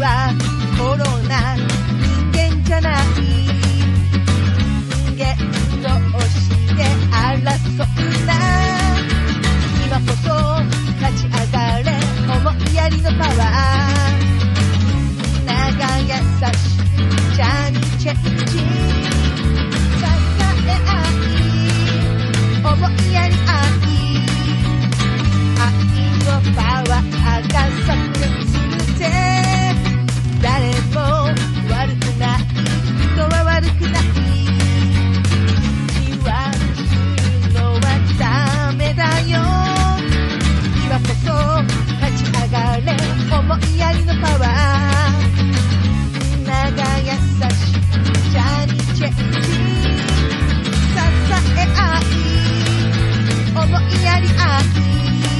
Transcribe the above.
はコロナ人間じゃない。人間同士で争う。I